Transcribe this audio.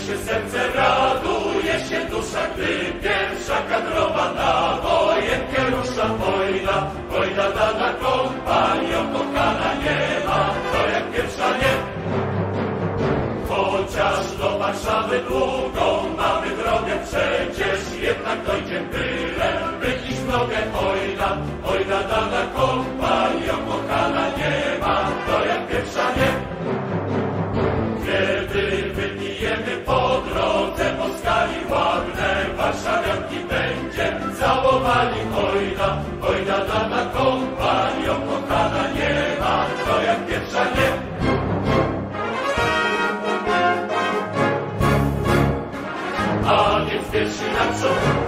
Cieszy serce, raduje się dusza, gdy pierwsza kadrowa na wojenkę rusza. Wojna, wojna dana kompanią, kochana nie ma, to jak pierwsza nie. Chociaż do Warszawy długą mamy drogę, przecież jednak dojdziemy. Oj, tata na kompa, ją nie ma, to jak pierwsza nie. A więc pierwszy naprzód.